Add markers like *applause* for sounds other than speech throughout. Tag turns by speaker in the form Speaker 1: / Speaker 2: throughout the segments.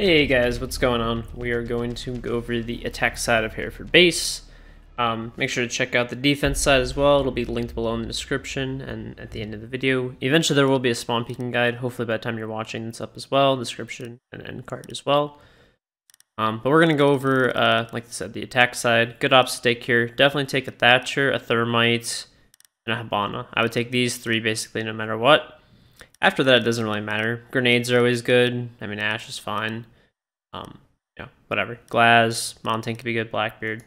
Speaker 1: Hey guys, what's going on? We are going to go over the attack side of Hereford Base. Um, make sure to check out the defense side as well. It'll be linked below in the description and at the end of the video. Eventually there will be a spawn peeking guide. Hopefully by the time you're watching it's up as well, description and end card as well. Um, but we're going to go over, uh, like I said, the attack side. Good ops stake here. Definitely take a Thatcher, a Thermite, and a Hibana. I would take these three basically no matter what. After that, it doesn't really matter. Grenades are always good. I mean, Ash is fine. Um, yeah, whatever. Glaz, Montagne can be good. Blackbeard.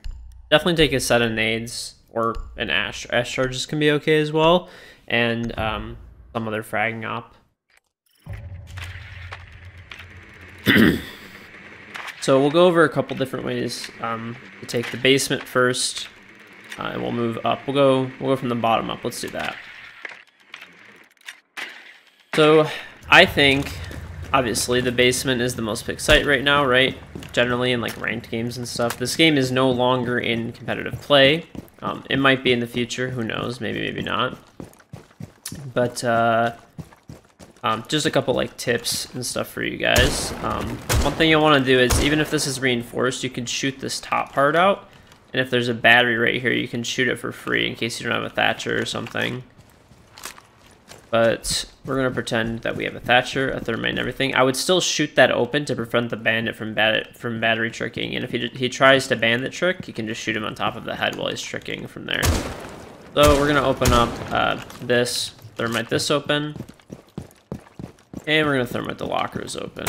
Speaker 1: Definitely take a set of nades or an Ash. Ash charges can be okay as well. And um, some other fragging op. *clears throat* so we'll go over a couple different ways um, to take the basement first. Uh, and we'll move up. We'll go, we'll go from the bottom up. Let's do that. So I think obviously the basement is the most picked site right now, right? Generally in like ranked games and stuff. This game is no longer in competitive play. Um, it might be in the future, who knows, maybe, maybe not. But uh, um, just a couple like tips and stuff for you guys. Um, one thing you'll want to do is, even if this is reinforced, you can shoot this top part out. And if there's a battery right here, you can shoot it for free in case you don't have a Thatcher or something. But we're going to pretend that we have a Thatcher, a Thermite, and everything. I would still shoot that open to prevent the bandit from, bat from battery tricking. And if he, he tries to bandit trick, you can just shoot him on top of the head while he's tricking from there. So we're going to open up uh, this, Thermite this open. And we're going to Thermite the lockers open.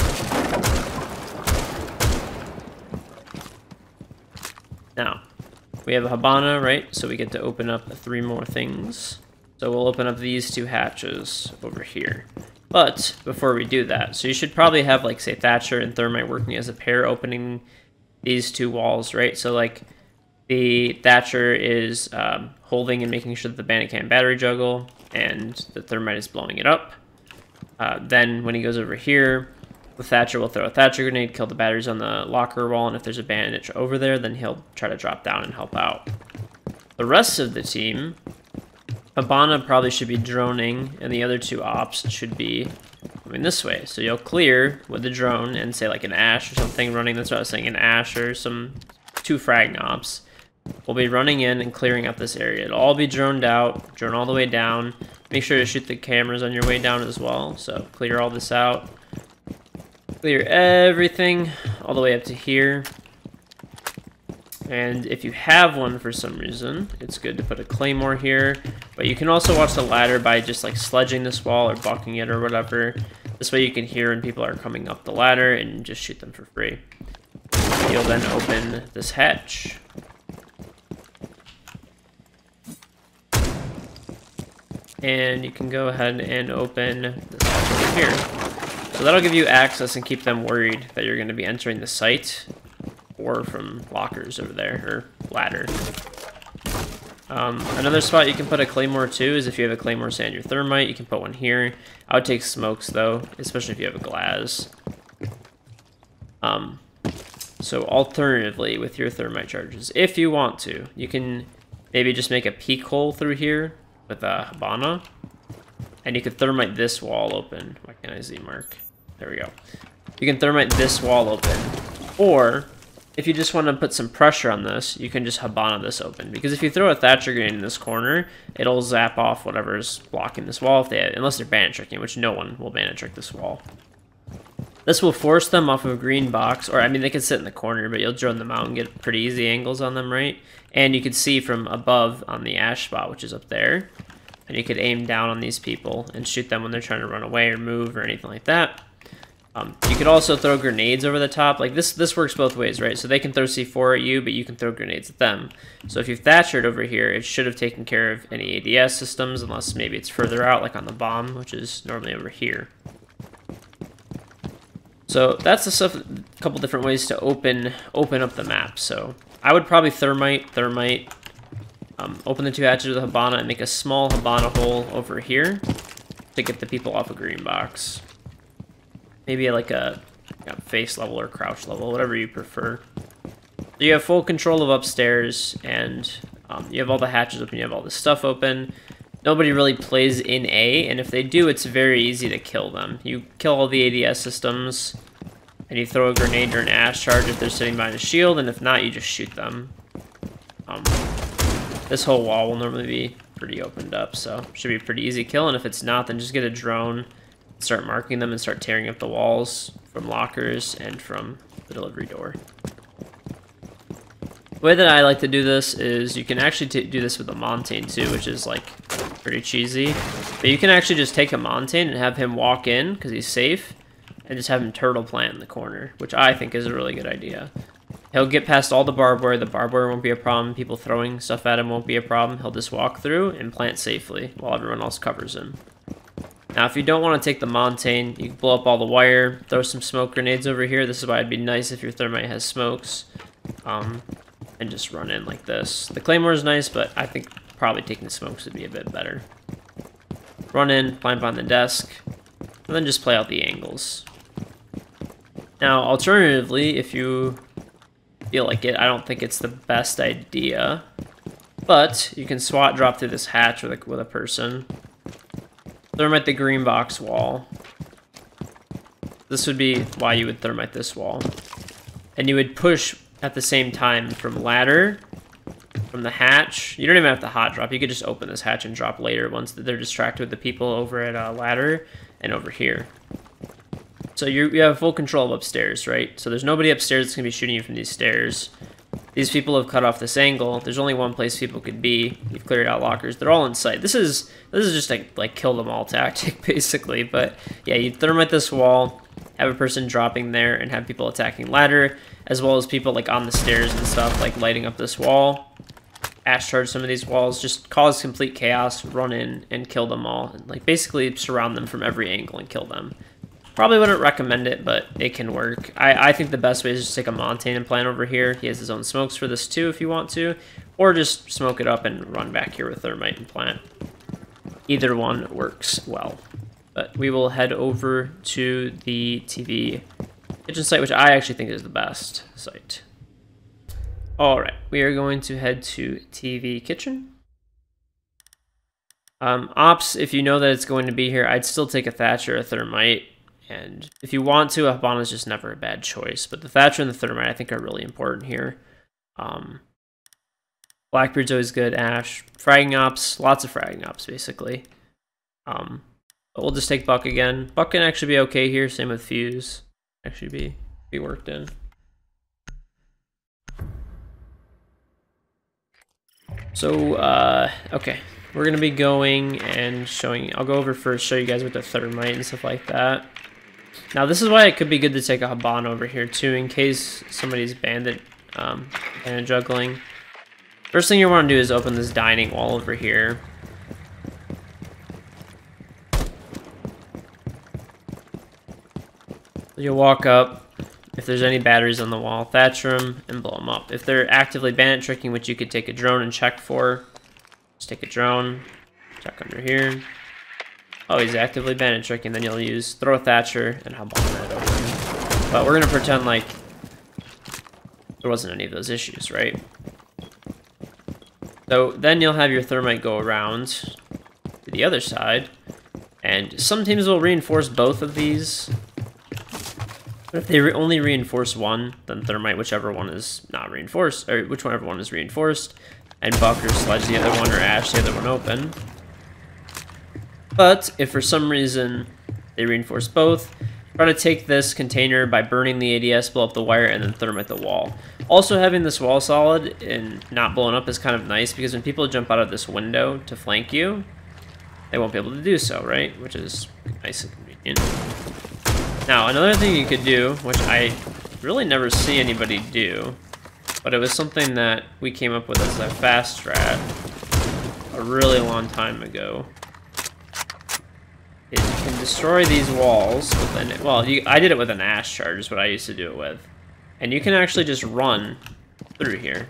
Speaker 1: Now, we have a Hibana, right? So we get to open up three more things. So we'll open up these two hatches over here. But before we do that, so you should probably have like say Thatcher and Thermite working as a pair opening these two walls, right? So like the Thatcher is um, holding and making sure that the Bandit can't battery juggle and the Thermite is blowing it up. Uh, then when he goes over here, the Thatcher will throw a Thatcher grenade, kill the batteries on the locker wall, and if there's a bandit over there, then he'll try to drop down and help out. The rest of the team Hibana probably should be droning, and the other two ops should be moving this way. So you'll clear with the drone and say like an Ash or something running. That's what I was saying, an Ash or some two frag ops. We'll be running in and clearing up this area. It'll all be droned out, drone all the way down. Make sure to shoot the cameras on your way down as well. So clear all this out. Clear everything all the way up to here. And if you have one for some reason, it's good to put a claymore here. But you can also watch the ladder by just like sledging this wall or bucking it or whatever. This way you can hear when people are coming up the ladder and just shoot them for free. You'll then open this hatch. And you can go ahead and open this hatch over here. So that'll give you access and keep them worried that you're going to be entering the site or from lockers over there, or ladder. Um, another spot you can put a claymore too is if you have a claymore sand your thermite, you can put one here. I would take smokes though, especially if you have a Glaz. Um, so alternatively with your thermite charges, if you want to, you can maybe just make a peek hole through here with a Hibana. And you could thermite this wall open. Why can't I Z mark? There we go. You can thermite this wall open. Or if you just want to put some pressure on this, you can just Hibana this open. Because if you throw a Thatcher grenade in this corner, it'll zap off whatever's blocking this wall, if they unless they're bandit tricking, which no one will bandit trick this wall. This will force them off of a green box, or I mean they can sit in the corner, but you'll drone them out and get pretty easy angles on them, right? And you can see from above on the ash spot, which is up there, and you could aim down on these people and shoot them when they're trying to run away or move or anything like that. Um, you could also throw grenades over the top. Like this, this works both ways, right? So they can throw C4 at you, but you can throw grenades at them. So if you've Thatchered over here, it should have taken care of any ADS systems, unless maybe it's further out, like on the bomb, which is normally over here. So that's the stuff, a couple different ways to open open up the map. So I would probably thermite, thermite, um, open the two hatches with a Hibana and make a small Hibana hole over here to get the people off a green box. Maybe like a face level or crouch level, whatever you prefer. You have full control of upstairs, and um, you have all the hatches open, you have all the stuff open. Nobody really plays in A, and if they do, it's very easy to kill them. You kill all the ADS systems, and you throw a grenade or an ash charge if they're sitting behind a shield, and if not, you just shoot them. Um, this whole wall will normally be pretty opened up, so should be pretty easy kill, and if it's not, then just get a drone, start marking them, and start tearing up the walls from lockers and from the delivery door. The way that I like to do this is you can actually do this with a Montagne too, which is like pretty cheesy. But you can actually just take a Montagne and have him walk in because he's safe and just have him turtle plant in the corner, which I think is a really good idea. He'll get past all the barbed wire. The barbed wire won't be a problem. People throwing stuff at him won't be a problem. He'll just walk through and plant safely while everyone else covers him. Now, if you don't want to take the Montagne, you can blow up all the wire, throw some smoke grenades over here. This is why it'd be nice if your Thermite has smokes. Um, and just run in like this. The Claymore is nice, but I think probably taking the smokes would be a bit better. Run in, climb on the desk, and then just play out the angles. Now, alternatively, if you feel like it, I don't think it's the best idea, but you can SWAT drop through this hatch with a, with a person. Thermite the green box wall. This would be why you would thermite this wall. And you would push at the same time from ladder, from the hatch. You don't even have to hot drop. You could just open this hatch and drop later once they're distracted with the people over at uh, ladder and over here. So you you have full control of upstairs, right? So there's nobody upstairs that's going to be shooting you from these stairs. These people have cut off this angle. There's only one place people could be. You've cleared out lockers. They're all in sight. This is this is just a like kill them all *laughs* tactic basically. But yeah, you thermite this wall, have a person dropping there, and have people attacking ladder as well as people like on the stairs and stuff, like lighting up this wall. Ash charge some of these walls, just cause complete chaos, run in and kill them all. And, like basically surround them from every angle and kill them. Probably wouldn't recommend it, but it can work. I, I think the best way is just take a Montagne and plant over here. He has his own smokes for this too if you want to. Or just smoke it up and run back here with Thermite and plant. Either one works well. But we will head over to the TV kitchen site, which I actually think is the best site. All right, we are going to head to TV kitchen. Um, ops, if you know that it's going to be here, I'd still take a Thatcher or a Thermite. And if you want to, a Hibana is just never a bad choice. But the Thatcher and the Thermite, I think, are really important here. Um, Blackbeard's always good. Ash, fragging ops, lots of fragging ops, basically. Um, but we'll just take Buck again. Buck can actually be okay here. Same with Fuse actually be be worked in. So, uh, okay, we're gonna be going and showing. I'll go over first, show you guys with the thermite and stuff like that. Now, this is why it could be good to take a Haban over here too, in case somebody's bandit, um, bandit juggling. First thing you want to do is open this dining wall over here. You'll walk up, if there's any batteries on the wall, thatch them, and blow them up. If they're actively bandit tricking, which you could take a drone and check for, just take a drone, check under here. Oh, he's actively bandit tricking, then you'll use throw a thatcher and on that over. But we're gonna pretend like there wasn't any of those issues, right? So then you'll have your thermite go around to the other side, and some teams will reinforce both of these but if they re only reinforce one, then Thermite, whichever one is not reinforced, or whichever one is reinforced, and Buck or Sledge the other one, or Ash the other one open. But if for some reason they reinforce both, try to take this container by burning the ADS, blow up the wire, and then thermite the wall. Also having this wall solid and not blowing up is kind of nice because when people jump out of this window to flank you, they won't be able to do so, right? Which is nice and convenient. Now, another thing you could do, which I really never see anybody do, but it was something that we came up with as a fast strat a really long time ago, you can destroy these walls with an, well, you, I did it with an ash charge is what I used to do it with. And you can actually just run through here.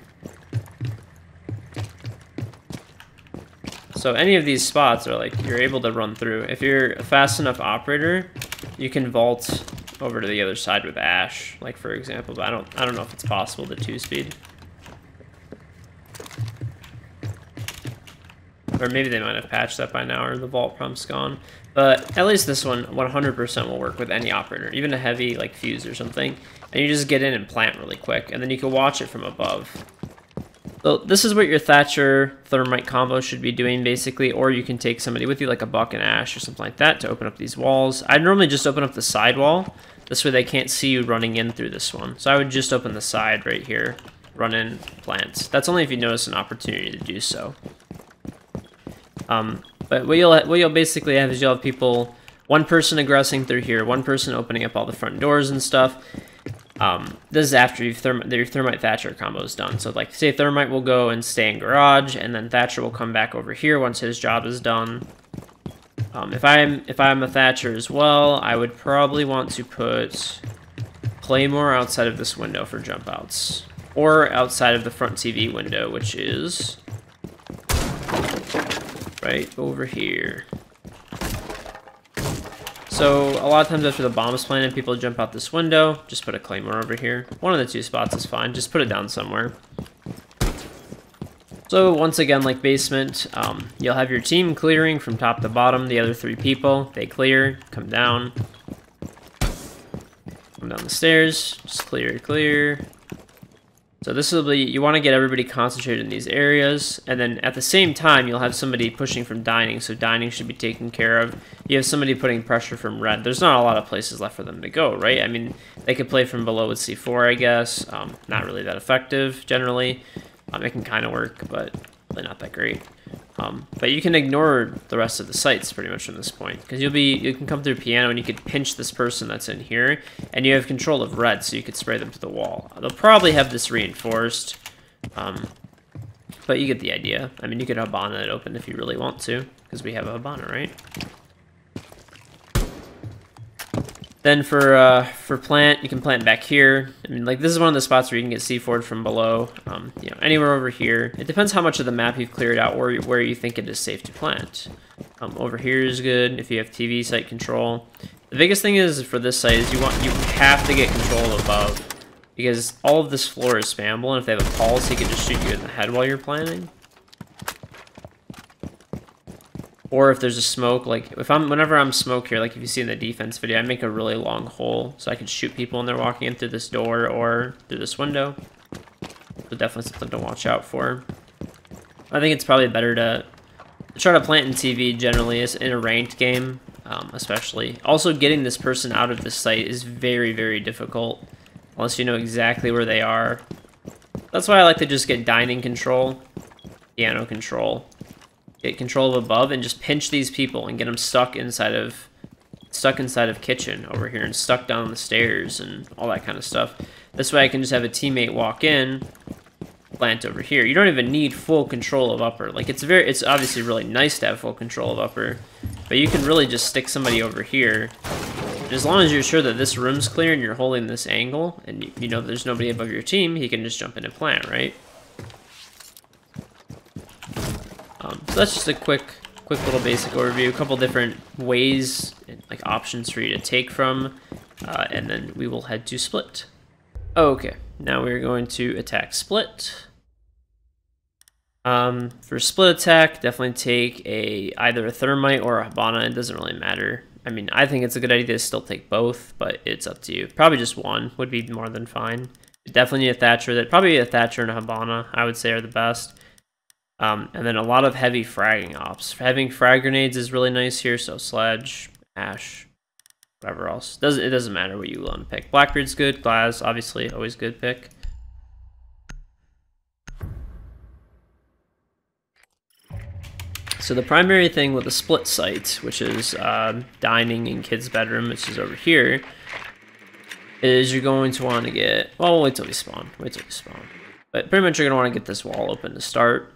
Speaker 1: So any of these spots are like, you're able to run through. If you're a fast enough operator, you can vault over to the other side with Ash, like for example, but I don't I don't know if it's possible to two Or maybe they might have patched that by now, or the vault prompt's gone. But at least this one 100% will work with any operator, even a heavy like fuse or something. And you just get in and plant really quick, and then you can watch it from above. So this is what your Thatcher Thermite combo should be doing basically, or you can take somebody with you like a Buck and Ash or something like that to open up these walls. I'd normally just open up the side wall, this way they can't see you running in through this one. So I would just open the side right here, run in, plant. That's only if you notice an opportunity to do so. Um, but what you'll, what you'll basically have is you'll have people, one person aggressing through here, one person opening up all the front doors and stuff, um, this is after you've therm your Thermite Thatcher combo is done. So like say Thermite will go and stay in garage and then Thatcher will come back over here once his job is done. Um, if I'm if I'm a Thatcher as well, I would probably want to put Claymore outside of this window for jump outs. Or outside of the front TV window, which is right over here. So a lot of times after the bomb is planted, people jump out this window. Just put a claymore over here. One of the two spots is fine. Just put it down somewhere. So once again, like basement, um, you'll have your team clearing from top to bottom. The other three people, they clear, come down. Come down the stairs, just clear, clear, so this will be, you want to get everybody concentrated in these areas, and then at the same time, you'll have somebody pushing from dining, so dining should be taken care of. You have somebody putting pressure from red. There's not a lot of places left for them to go, right? I mean, they could play from below with C4, I guess. Um, not really that effective, generally. Um, it can kind of work, but not that great. Um, but you can ignore the rest of the sites pretty much from this point because you'll be you can come through piano and you could pinch this person that's in here and you have control of red so you could spray them to the wall. They'll probably have this reinforced, um, but you get the idea. I mean, you could Hibana it open if you really want to because we have a Hibana, right? Then for uh, for plant, you can plant back here. I mean, like this is one of the spots where you can get C4 from below. Um, you know, anywhere over here. It depends how much of the map you've cleared out, or where you think it is safe to plant. Um, over here is good if you have TV site control. The biggest thing is for this site is you want you have to get control above because all of this floor is spammable, and if they have a pulse, he can just shoot you in the head while you're planting. Or if there's a smoke, like if I'm whenever I'm smoke here, like if you see in the defense video, I make a really long hole so I can shoot people when they're walking in through this door or through this window. So definitely something to watch out for. I think it's probably better to try to plant in TV generally in a ranked game, um, especially. Also, getting this person out of the site is very, very difficult unless you know exactly where they are. That's why I like to just get dining control, piano control, get control of above and just pinch these people and get them stuck inside of stuck inside of kitchen over here and stuck down the stairs and all that kind of stuff. This way I can just have a teammate walk in, plant over here. You don't even need full control of upper. Like it's very, it's obviously really nice to have full control of upper, but you can really just stick somebody over here. As long as you're sure that this room's clear and you're holding this angle and you know there's nobody above your team, he can just jump in and plant, right? Um, so that's just a quick, quick little basic overview. A couple different ways, like options for you to take from, uh, and then we will head to split. Okay, now we're going to attack split. Um, for split attack, definitely take a either a thermite or a Hibana. It doesn't really matter. I mean, I think it's a good idea to still take both, but it's up to you. Probably just one would be more than fine. Definitely a Thatcher. That probably a Thatcher and a Hibana, I would say, are the best. Um, and then a lot of heavy fragging ops. Having frag grenades is really nice here, so Sledge, Ash, whatever else. Does It doesn't matter what you want to pick. Blackbeard's good, Glaz, obviously, always good pick. So the primary thing with the split site, which is uh, dining and kid's bedroom, which is over here, is you're going to want to get, well, wait till we spawn, wait till we spawn. But pretty much you're going to want to get this wall open to start.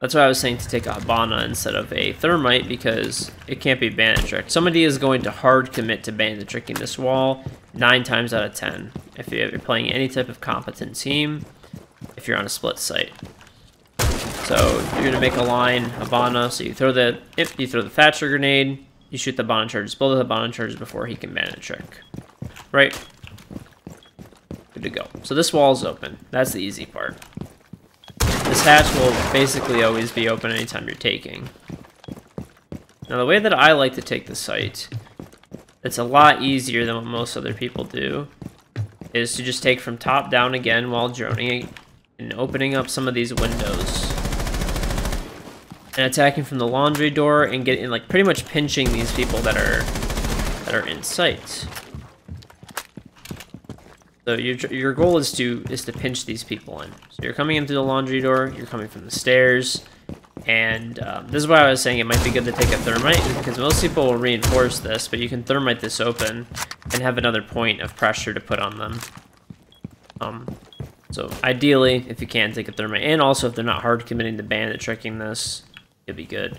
Speaker 1: That's why I was saying to take a Hibana instead of a Thermite because it can't be Bandit Trick. Somebody is going to hard commit to Bandit Tricking this wall 9 times out of 10 if you're playing any type of competent team, if you're on a split site. So you're going to make a line, Hibana, so you throw the if you throw the Thatcher grenade, you shoot the Hibana charges, build the Hibana charges before he can Bandit Trick. Right? Good to go. So this wall is open. That's the easy part. This hatch will basically always be open anytime you're taking. Now the way that I like to take the site, it's a lot easier than what most other people do, is to just take from top down again while droning and opening up some of these windows. And attacking from the laundry door and getting like pretty much pinching these people that are that are in sight. So your, your goal is to is to pinch these people in. So you're coming in through the laundry door, you're coming from the stairs, and um, this is why I was saying it might be good to take a thermite, because most people will reinforce this, but you can thermite this open and have another point of pressure to put on them. Um, so ideally, if you can, take a thermite, and also if they're not hard committing to bandit tricking this, it'll be good.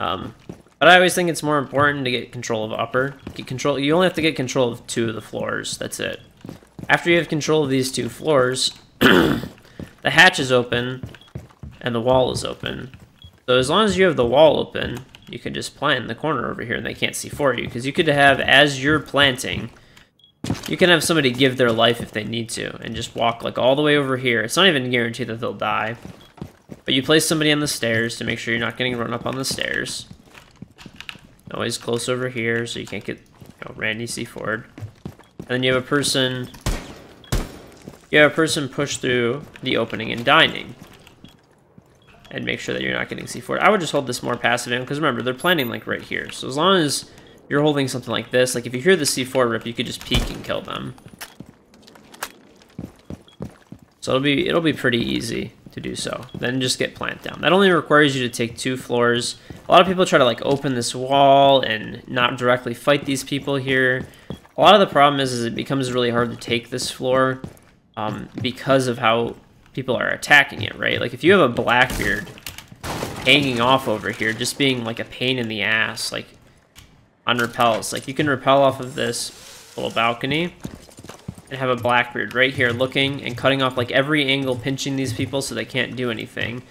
Speaker 1: Um, but I always think it's more important to get control of upper. Get control. You only have to get control of two of the floors. That's it. After you have control of these two floors, *clears throat* the hatch is open and the wall is open. So as long as you have the wall open, you can just plant in the corner over here and they can't see for you. Because you could have, as you're planting, you can have somebody give their life if they need to and just walk like all the way over here. It's not even guaranteed that they'll die. But you place somebody on the stairs to make sure you're not getting run up on the stairs. Always close over here so you can't get you know, Randy C. Ford. And then you have a person you have a person push through the opening and dining. And make sure that you're not getting C4. I would just hold this more passive in, because remember, they're planning like right here. So as long as you're holding something like this, like if you hear the C4 rip, you could just peek and kill them. So it'll be it'll be pretty easy to do so. Then just get plant down. That only requires you to take two floors. A lot of people try to like open this wall and not directly fight these people here. A lot of the problem is, is it becomes really hard to take this floor um, because of how people are attacking it, right? Like, if you have a Blackbeard hanging off over here, just being, like, a pain in the ass, like, on repels. Like, you can repel off of this little balcony and have a Blackbeard right here looking and cutting off, like, every angle, pinching these people so they can't do anything.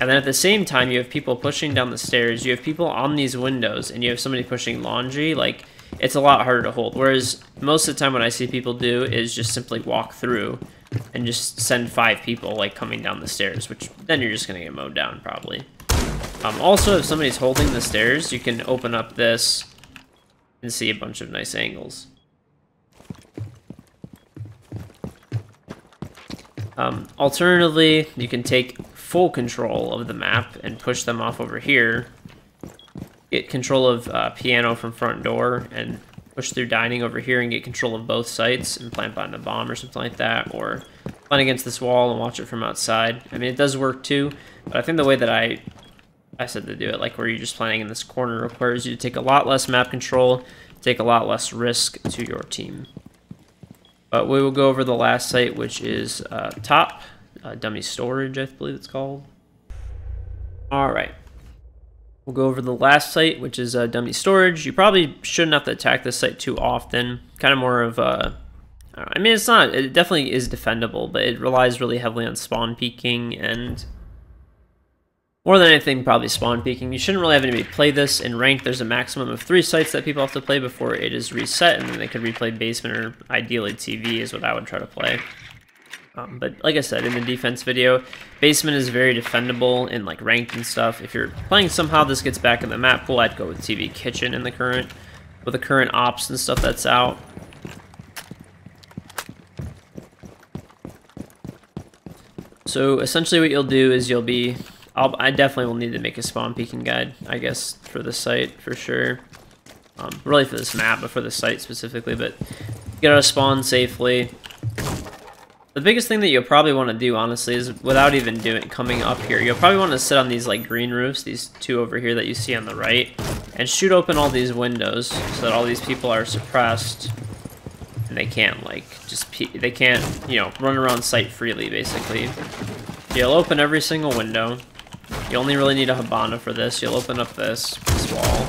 Speaker 1: And then at the same time, you have people pushing down the stairs, you have people on these windows, and you have somebody pushing laundry, like, it's a lot harder to hold. Whereas most of the time what I see people do is just simply walk through and just send five people like coming down the stairs, which then you're just gonna get mowed down probably. Um, also, if somebody's holding the stairs, you can open up this and see a bunch of nice angles. Um, alternatively, you can take full control of the map and push them off over here get control of uh, piano from front door and push through dining over here and get control of both sites and plant behind the bomb or something like that, or plant against this wall and watch it from outside. I mean, it does work too, but I think the way that I I said to do it, like where you're just planting in this corner, requires you to take a lot less map control, take a lot less risk to your team. But we will go over the last site, which is uh, top, uh, dummy storage, I believe it's called. All right. We'll go over the last site, which is uh, dummy storage. You probably shouldn't have to attack this site too often. Kind of more of a... I mean, it's not... It definitely is defendable, but it relies really heavily on spawn peeking and... More than anything, probably spawn peeking. You shouldn't really have anybody play this. In ranked, there's a maximum of three sites that people have to play before it is reset, and then they could replay basement or ideally TV is what I would try to play. Um, but like I said in the defense video, basement is very defendable in like ranked and stuff. If you're playing somehow this gets back in the map pool, I'd go with TV kitchen in the current, with the current ops and stuff that's out. So essentially what you'll do is you'll be, I'll, i definitely will need to make a spawn peeking guide, I guess, for the site for sure. Um, really for this map, but for the site specifically, but get out of spawn safely, the biggest thing that you'll probably want to do, honestly, is without even doing coming up here, you'll probably want to sit on these like green roofs, these two over here that you see on the right, and shoot open all these windows so that all these people are suppressed and they can't like just they can't you know run around site freely basically. You'll open every single window. You only really need a Hibana for this. You'll open up this, this wall.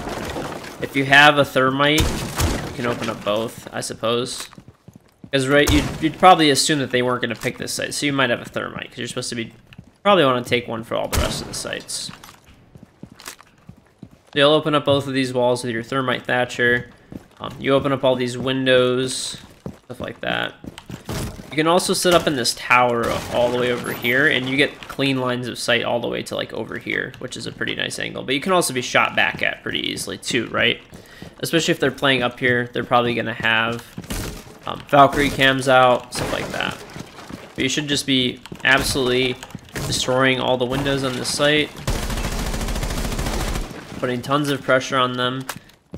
Speaker 1: If you have a thermite, you can open up both, I suppose. Because, right, you'd, you'd, probably assume that they weren't going to pick this site, so you might have a thermite, because you're supposed to be... Probably want to take one for all the rest of the sites. You'll open up both of these walls with your thermite thatcher. Um, you open up all these windows, stuff like that. You can also sit up in this tower all the way over here, and you get clean lines of sight all the way to like over here, which is a pretty nice angle. But you can also be shot back at pretty easily too, right? Especially if they're playing up here, they're probably going to have um, Valkyrie cams out, stuff like that. But you should just be absolutely destroying all the windows on this site, putting tons of pressure on them.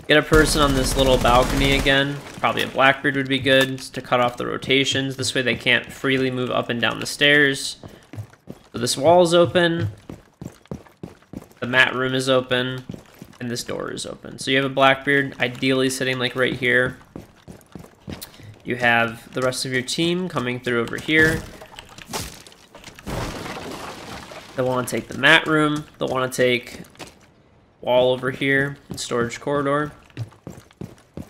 Speaker 1: Get a person on this little balcony again. Probably a Blackbeard would be good to cut off the rotations. This way they can't freely move up and down the stairs. So this wall is open. The mat room is open. And this door is open. So you have a Blackbeard, ideally sitting like right here. You have the rest of your team coming through over here. They'll want to take the mat room. They'll want to take wall over here, and storage corridor.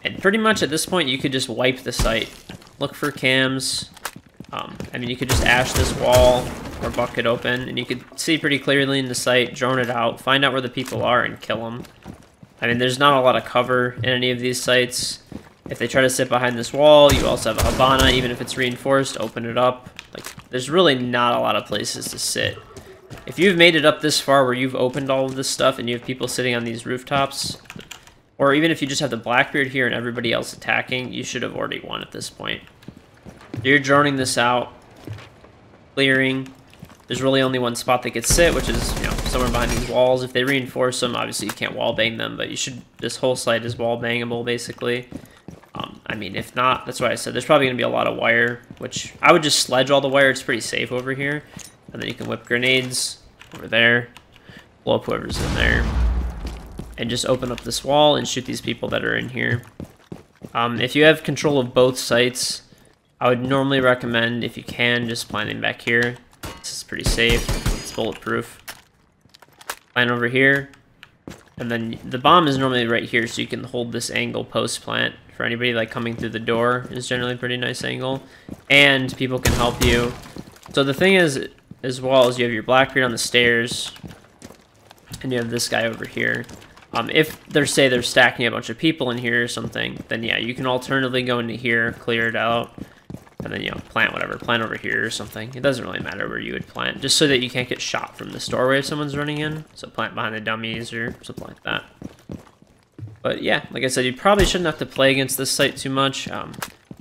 Speaker 1: And pretty much at this point, you could just wipe the site. Look for cams. Um, I mean, you could just ash this wall or bucket open, and you could see pretty clearly in the site, drone it out, find out where the people are, and kill them. I mean, there's not a lot of cover in any of these sites. If they try to sit behind this wall, you also have a Hibana, even if it's reinforced, open it up. Like, there's really not a lot of places to sit. If you've made it up this far where you've opened all of this stuff and you have people sitting on these rooftops, or even if you just have the Blackbeard here and everybody else attacking, you should have already won at this point. You're droning this out, clearing. There's really only one spot they could sit, which is, you know, somewhere behind these walls. If they reinforce them, obviously you can't wall bang them, but you should, this whole site is wall bangable, basically. I mean, if not, that's why I said there's probably going to be a lot of wire, which I would just sledge all the wire. It's pretty safe over here. And then you can whip grenades over there, blow up whoever's in there, and just open up this wall and shoot these people that are in here. Um, if you have control of both sites, I would normally recommend, if you can, just planting back here. This is pretty safe. It's bulletproof. Plant over here. And then the bomb is normally right here, so you can hold this angle post-plant. For anybody like coming through the door is generally a pretty nice angle. And people can help you. So the thing is, as well as you have your Blackbeard on the stairs, and you have this guy over here. Um, if they're say they're stacking a bunch of people in here or something, then yeah, you can alternatively go into here, clear it out, and then you know plant whatever, plant over here or something. It doesn't really matter where you would plant, just so that you can't get shot from this doorway if someone's running in. So plant behind the dummies or something like that. But yeah, like I said, you probably shouldn't have to play against this site too much. Um,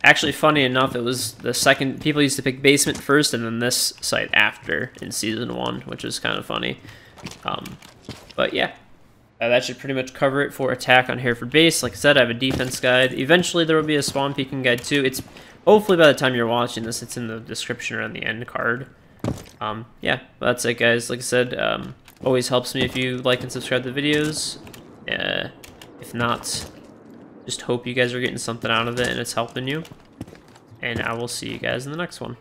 Speaker 1: Actually, funny enough, it was the second, people used to pick basement first and then this site after in season one, which is kind of funny. Um, but yeah, uh, that should pretty much cover it for attack on Hereford base. Like I said, I have a defense guide. Eventually there will be a spawn peeking guide too. It's hopefully by the time you're watching this, it's in the description or on the end card. Um, yeah, that's it guys. Like I said, um, always helps me if you like and subscribe to the videos. Uh, not, just hope you guys are getting something out of it and it's helping you. And I will see you guys in the next one.